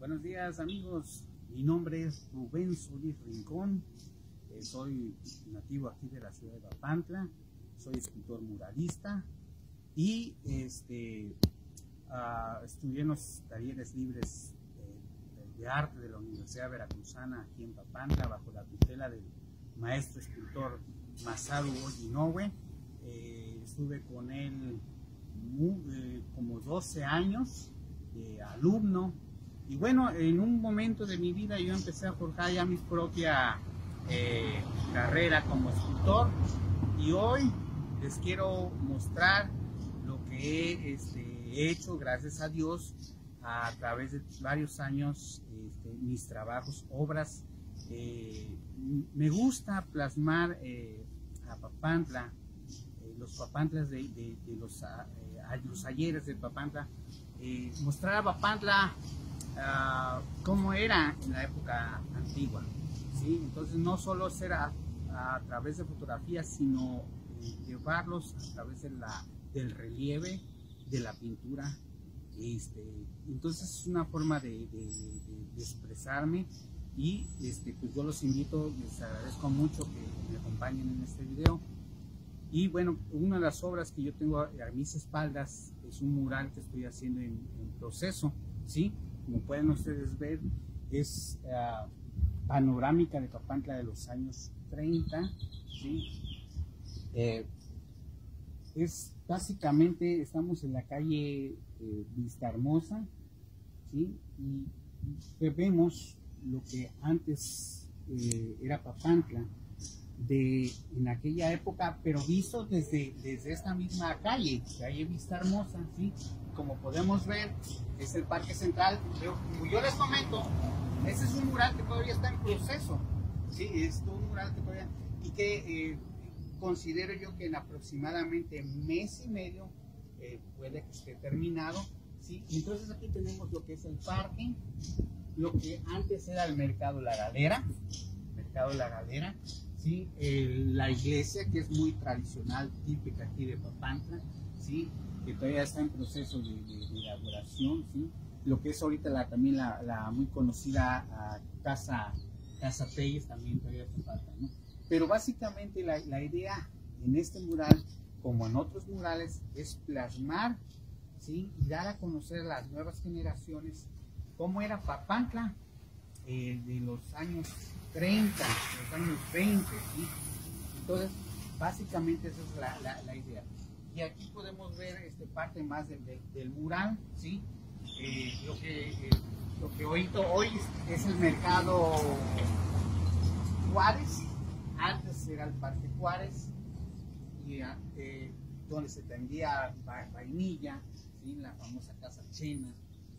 Buenos días amigos, mi nombre es Rubén Solís Rincón, eh, soy nativo aquí de la ciudad de Papantla, soy escultor muralista. Y este, uh, estudié en los talleres libres de, de, arte de la Universidad Veracruzana aquí en Papantla bajo la tutela del maestro escultor Masaru Inoue. Eh, estuve con él muy, eh, como 12 años, de alumno, y bueno, en un momento de mi vida yo empecé a forjar ya mi propia eh, carrera como escultor y hoy les quiero mostrar lo que he este, hecho, gracias a Dios, a través de varios años, este, mis trabajos, obras. Eh, me gusta plasmar eh, a Papantla, los Papantlas de, los, a, de Papantla, mostrar a Papantla uh, cómo era en la época antigua. ¿sí? Entonces no solo será a, través de fotografías, sino eh, llevarlos a través de la, del relieve, de la pintura. Este, entonces es una forma de, de, de, de expresarme y este, pues yo los invito, les agradezco mucho que me acompañen en este video. Y bueno, una de las obras que yo tengo a, a mis espaldas es un mural que estoy haciendo en, en proceso, ¿sí? Como pueden ustedes ver, es uh, panorámica de Papantla de los años 30. ¿sí? Eh, es básicamente, estamos en la calle eh, Vista Hermosa, ¿sí? y vemos lo que antes eh, era Papantla de en aquella época, pero visto desde, desde esta misma calle, calle Vista Hermosa, ¿sí? como podemos ver, es el Parque Central. Como yo les comento, ese es un mural que todavía está en proceso. Sí, es un mural que todavía. y que eh, considero yo que en aproximadamente mes y medio eh, puede que esté terminado. ¿sí? Entonces aquí tenemos lo que es el parque, lo que antes era el Mercado La Galera, Mercado La Galera, ¿sí? La iglesia que es muy tradicional, típica aquí de Papantla, ¿sí? que todavía está en proceso de elaboración, ¿sí? lo que es ahorita la, también la, la muy conocida uh, Casa, casa Telles también todavía hace falta. ¿no? Pero básicamente la, la, idea en este mural, como en otros murales, es plasmar ¿sí? y dar a conocer a las nuevas generaciones cómo era Papantla eh, de los años 30, los años 20. ¿sí? Entonces, básicamente esa es la, la, la idea y aquí podemos ver este, parte más de, de, del mural, ¿sí? Eh, lo, que, eh, lo que hoy, hoy es el mercado Juárez, antes era el Parque Juárez, y, eh, donde se tendía vainilla, ¿sí? la famosa Casa Chena,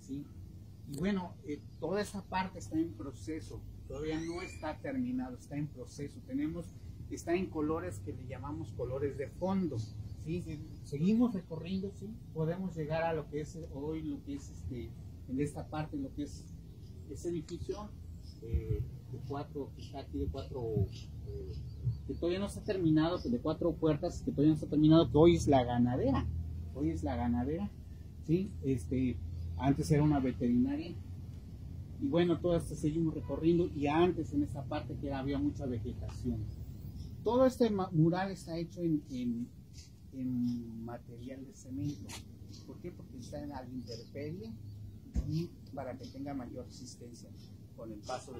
¿sí? Y bueno, eh, toda esa parte está en proceso, todavía no está terminado, está en proceso, tenemos, está en colores que le llamamos colores de fondo, ¿sí? seguimos recorriendo, ¿sí? podemos llegar a lo que es hoy, lo que es este, en esta parte, lo que es ese edificio eh, de cuatro, que aquí de cuatro, eh, que todavía no está terminado, de cuatro puertas, que todavía no está terminado, que hoy es la ganadera, hoy es la ganadera, ¿sí? Este, antes era una veterinaria, y bueno, todo esto seguimos recorriendo, y antes en esta parte que había mucha vegetación. Todo este mural está hecho en, material de cemento. ¿Por qué? Porque está en la intemperie y para que tenga mayor resistencia con el paso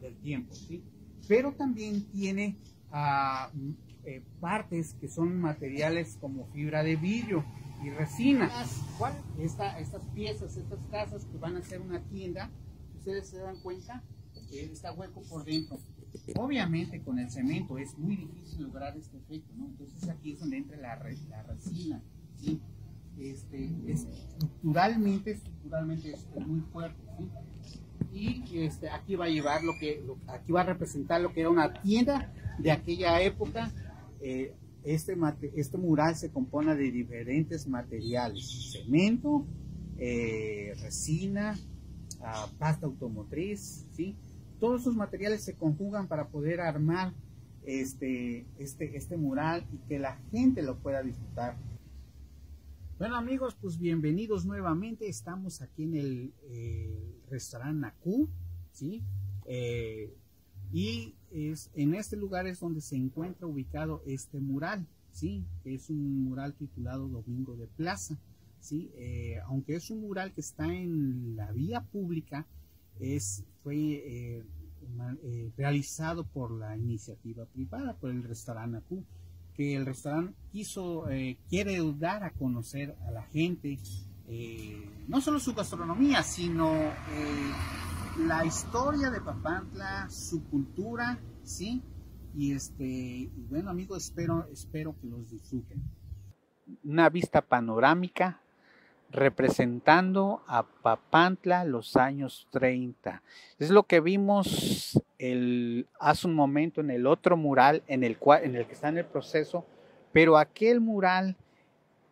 del tiempo. ¿sí? Pero también tiene uh, eh, partes que son materiales como fibra de vidrio y resina. ¿Cuál? Esta, estas piezas, estas casas que van a ser una tienda, ustedes se dan cuenta que está hueco por dentro Obviamente con el cemento es muy difícil lograr este efecto. Entonces aquí es donde entra la, resina, ¿sí? Este, es, estructuralmente, estructuralmente es, muy fuerte, ¿sí? Y este, aquí va a llevar lo que, aquí va a representar lo que era una tienda de aquella época. Eh, este, este mural se compone de diferentes materiales, cemento, eh, resina, uh, pasta automotriz, ¿sí? todos esos materiales se conjugan para poder armar este, este, este mural y que la gente lo pueda disfrutar. Bueno amigos, pues bienvenidos nuevamente. Estamos aquí en el eh, restaurante Naku, ¿sí? Y es, en este lugar es donde se encuentra ubicado este mural, ¿sí? Es un mural titulado Domingo de Plaza, ¿sí? Eh, aunque es un mural que está en la vía pública, es, fue eh, eh, realizado por la iniciativa privada, por el restaurante Acu, que el restaurante quiso, quiere dar a conocer a la gente no solo su gastronomía, sino la historia de Papantla, su cultura, ¿sí? Y este, bueno amigos, espero, espero que los disfruten. Una vista panorámica representando a Papantla los años 30. Es lo que vimos el, hace un momento en el otro mural en el, cual, en el que está en el proceso, pero aquel mural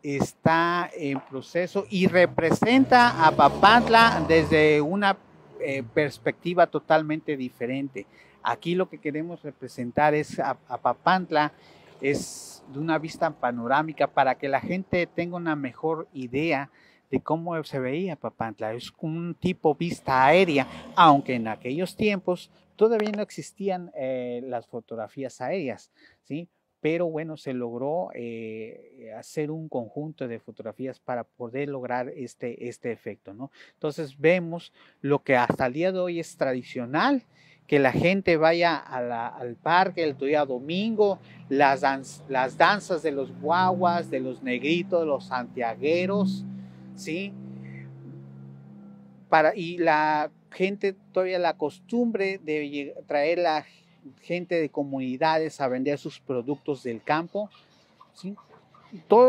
está en proceso y representa a Papantla desde una eh, perspectiva totalmente diferente. Aquí lo que queremos representar es a, Papantla, es de una vista panorámica para que la gente tenga una mejor idea de cómo se veía Papantla. Es un tipo vista aérea, aunque en aquellos tiempos todavía no existían eh, las fotografías aéreas, ¿sí? Pero bueno, se logró eh, hacer un conjunto de fotografías para poder lograr este, este efecto, ¿no? Entonces vemos lo que hasta el día de hoy es tradicional, que la gente vaya al parque el día domingo, las, las danzas de los guaguas, de los negritos, de los santiagueros, ¿sí? Para, y la gente todavía la costumbre de traer la gente de comunidades a vender sus productos del campo, ¿sí?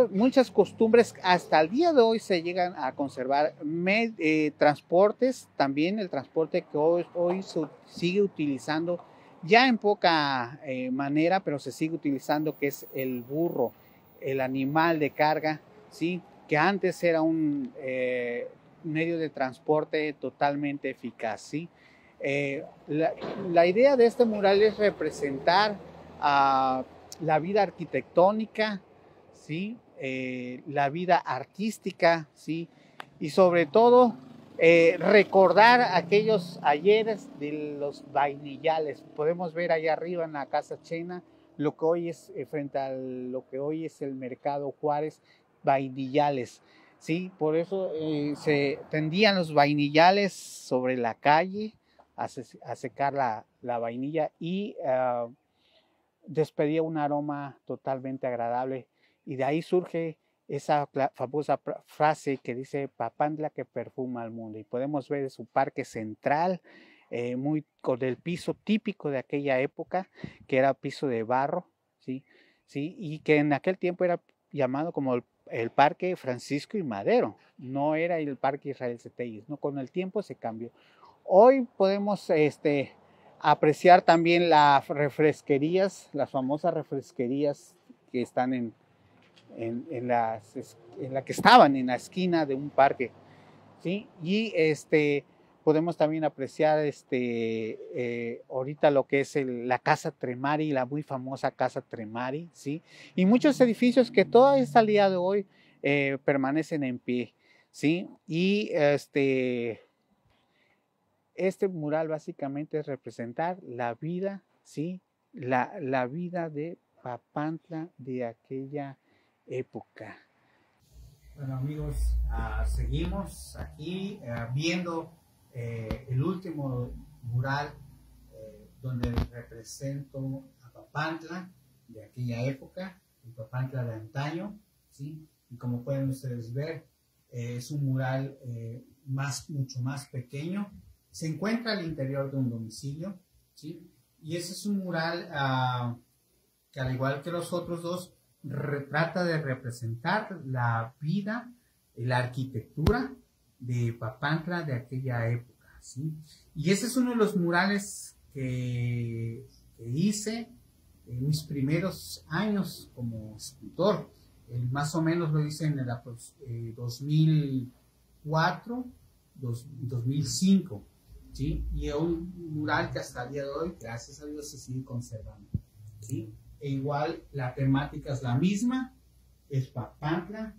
muchas costumbres hasta el día de hoy se llegan a conservar. Eh, transportes, también el transporte que hoy, hoy se sigue utilizando, ya en poca eh, manera, pero se sigue utilizando, que es el burro, el animal de carga, ¿sí? que antes era un eh, medio de transporte totalmente eficaz. ¿sí? La, la, idea de este mural es representar la vida arquitectónica, ¿sí? Eh, la vida artística, ¿sí? Y sobre todo eh, recordar aquellos ayeres de los vainillales. Podemos ver allá arriba en la Casa Chena lo que hoy es, eh, frente a lo que hoy es el Mercado Juárez, vainillales. Sí, por eso se tendían los vainillales sobre la calle a, secar la, la, vainilla y ah, despedía un aroma totalmente agradable y de ahí surge esa famosa frase que dice Papandla que perfuma al mundo. Y podemos ver su parque central, eh, muy con el piso típico de aquella época, que era piso de barro, ¿sí? ¿sí? Y que en aquel tiempo era llamado como el, Parque Francisco y Madero, no era el Parque Israel Cetellis, ¿no? Con el tiempo se cambió. Hoy podemos este, apreciar también las refresquerías, las famosas refresquerías que están en, en, en la que estaban en la esquina de un parque. ¿sí? Y este, podemos también apreciar este, eh, ahorita lo que es la Casa Tremari, la muy famosa Casa Tremari, ¿sí? y muchos edificios que todavía hasta el día de hoy eh, permanecen en pie. ¿sí? Y este, este mural básicamente es representar la vida, ¿sí? la, la vida de Papantla de aquella época. Bueno amigos, ah, seguimos aquí eh, viendo eh, el último mural eh, donde represento a Papantla de aquella época, Papantla de antaño, ¿sí? Y como pueden ustedes ver, es un mural más, mucho más pequeño. Se encuentra al interior de un domicilio, ¿sí? Y ese es un mural ah, que al igual que los otros dos, trata de representar la vida la arquitectura de Papantla de aquella época. ¿sí? Y ese es uno de los murales que, hice en mis primeros años como escultor. más o menos lo hice en el 2004, 2005. ¿sí? Y es un mural que hasta el día de hoy, gracias a Dios, se sigue conservando. ¿sí? e igual la temática es la misma, es Papantla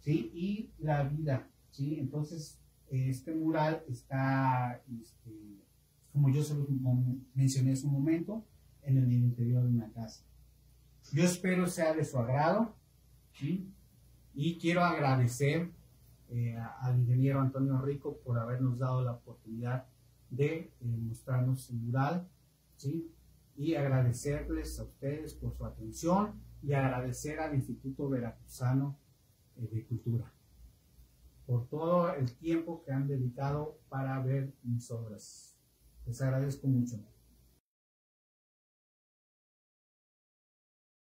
¿sí? Y la vida, ¿sí? Entonces, este mural está, este, como yo se lo mencioné hace un momento, en el interior de una casa. Yo espero sea de su agrado, ¿sí? Y quiero agradecer eh, al ingeniero Antonio Rico por habernos dado la oportunidad de eh, mostrarnos su mural, ¿sí? Y agradecerles a ustedes por su atención y agradecer al Instituto Veracruzano eh, de Cultura por todo el tiempo que han dedicado para ver mis obras. Les agradezco mucho.